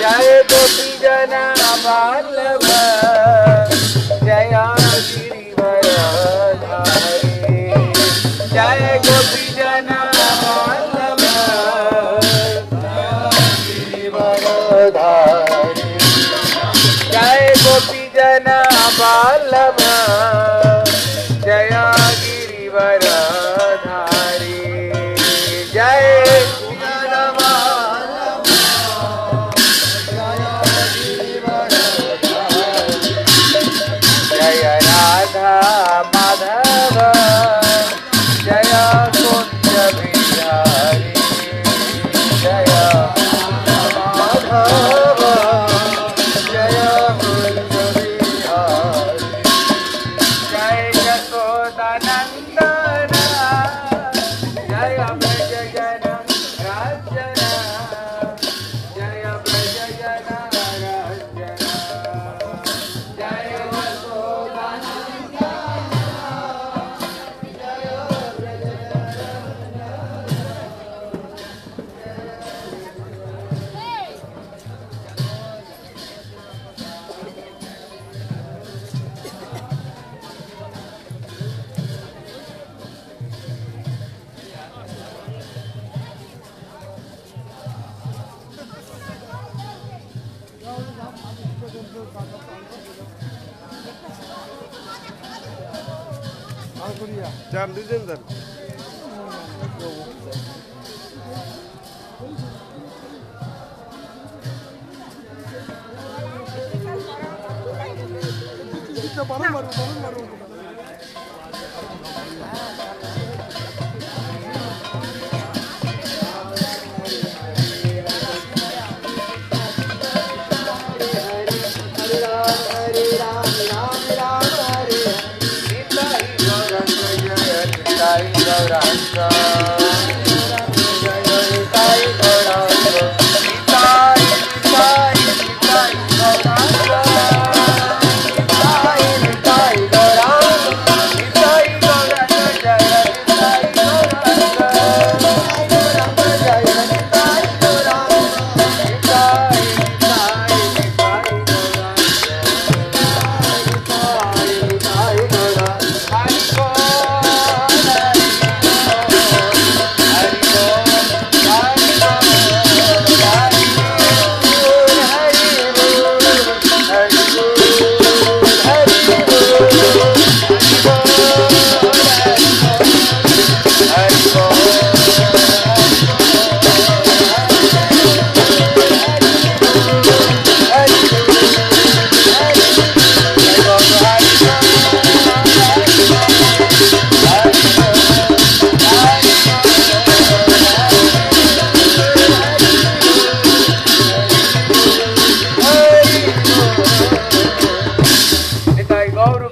जना बालव जया गिरिवर जय गोपी जना बालव गिरिवर जय गोपी जना बालव टाइम दीजिए सर मारो मारो मारो मारो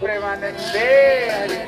प्रेमानंदे हरि